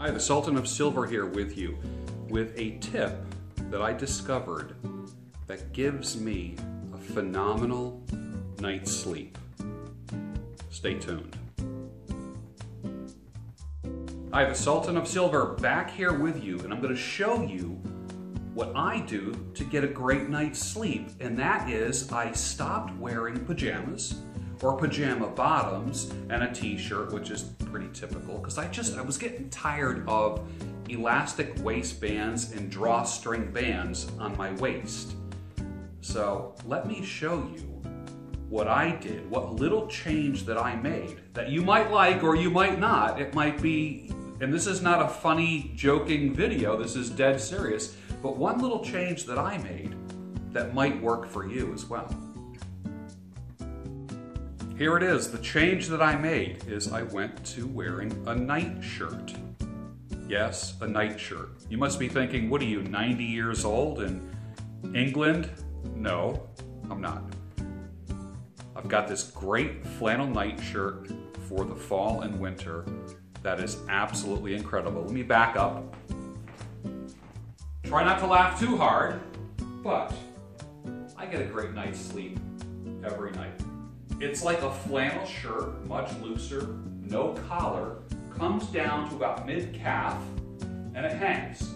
Hi, the Sultan of Silver here with you with a tip that I discovered that gives me a phenomenal night's sleep. Stay tuned. Hi, the Sultan of Silver back here with you, and I'm going to show you what I do to get a great night's sleep, and that is I stopped wearing pajamas or pajama bottoms and a t-shirt, which is pretty typical, because I just, I was getting tired of elastic waistbands and drawstring bands on my waist. So let me show you what I did, what little change that I made that you might like or you might not. It might be, and this is not a funny, joking video, this is dead serious, but one little change that I made that might work for you as well. Here it is. The change that I made is I went to wearing a night shirt. Yes, a night shirt. You must be thinking, what are you, 90 years old in England? No, I'm not. I've got this great flannel night shirt for the fall and winter that is absolutely incredible. Let me back up. Try not to laugh too hard, but I get a great night's sleep every night. It's like a flannel shirt, much looser, no collar, comes down to about mid-calf, and it hangs.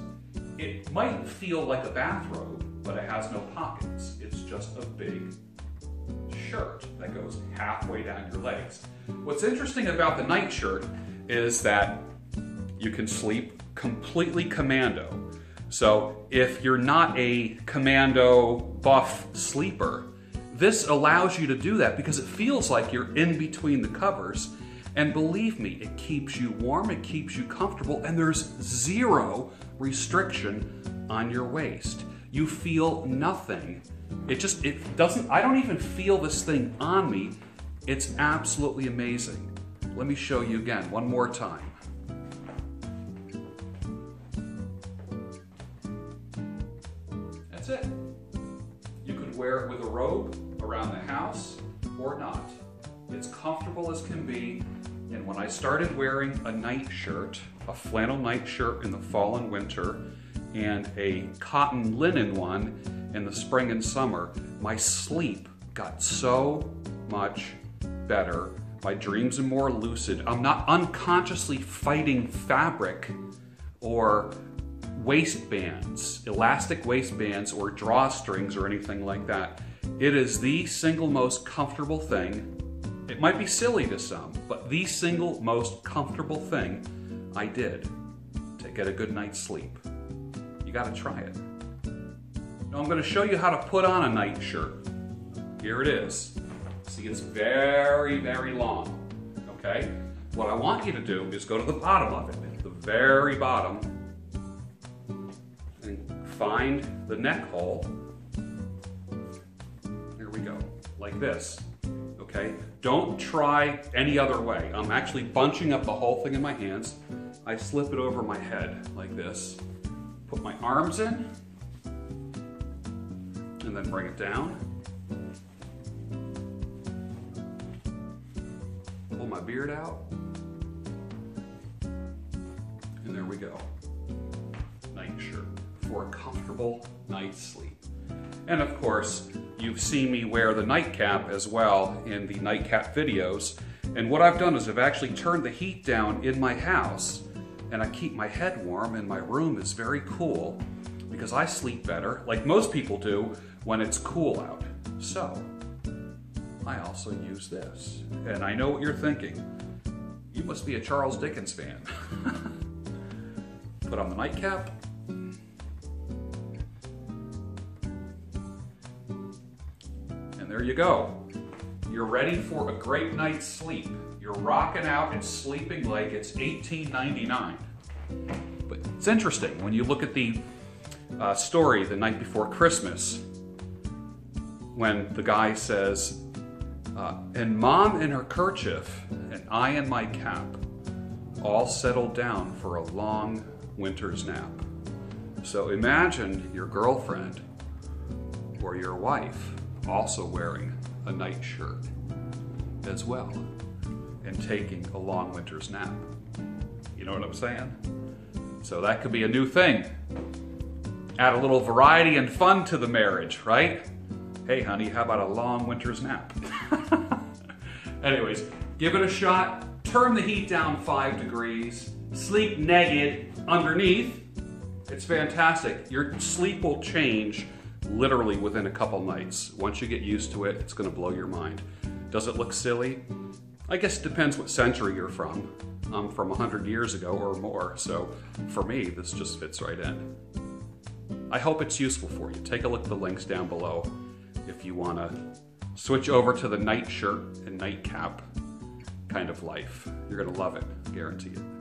It might feel like a bathrobe, but it has no pockets. It's just a big shirt that goes halfway down your legs. What's interesting about the nightshirt is that you can sleep completely commando. So if you're not a commando buff sleeper, this allows you to do that because it feels like you're in between the covers. And believe me, it keeps you warm, it keeps you comfortable, and there's zero restriction on your waist. You feel nothing. It just, it doesn't, I don't even feel this thing on me. It's absolutely amazing. Let me show you again, one more time. That's it. You could wear it with a robe, around the house or not. It's comfortable as can be. And when I started wearing a night shirt, a flannel night shirt in the fall and winter, and a cotton linen one in the spring and summer, my sleep got so much better. My dreams are more lucid. I'm not unconsciously fighting fabric or waistbands, elastic waistbands or drawstrings or anything like that. It is the single most comfortable thing. It might be silly to some, but the single most comfortable thing I did to get a good night's sleep. You gotta try it. Now I'm gonna show you how to put on a night shirt. Here it is. See, it's very, very long, okay? What I want you to do is go to the bottom of it, the very bottom, and find the neck hole like this, okay? Don't try any other way. I'm actually bunching up the whole thing in my hands. I slip it over my head like this. Put my arms in, and then bring it down. Pull my beard out. And there we go. Night shirt for a comfortable night's sleep. And of course, you've seen me wear the nightcap as well in the nightcap videos. And what I've done is I've actually turned the heat down in my house and I keep my head warm and my room is very cool because I sleep better, like most people do, when it's cool out. So, I also use this. And I know what you're thinking. You must be a Charles Dickens fan. Put on the nightcap, there you go. You're ready for a great night's sleep. You're rocking out and sleeping like it's 1899. But it's interesting when you look at the uh, story the night before Christmas, when the guy says, uh, and mom in her kerchief, and I in my cap, all settled down for a long winter's nap. So imagine your girlfriend or your wife also wearing a night shirt as well and taking a long winter's nap. You know what I'm saying? So that could be a new thing. Add a little variety and fun to the marriage, right? Hey, honey, how about a long winter's nap? Anyways, give it a shot. Turn the heat down five degrees. Sleep naked underneath. It's fantastic. Your sleep will change literally within a couple nights. Once you get used to it, it's going to blow your mind. Does it look silly? I guess it depends what century you're from. I'm from 100 years ago or more, so for me, this just fits right in. I hope it's useful for you. Take a look at the links down below if you want to switch over to the night shirt and nightcap kind of life. You're going to love it, I guarantee it.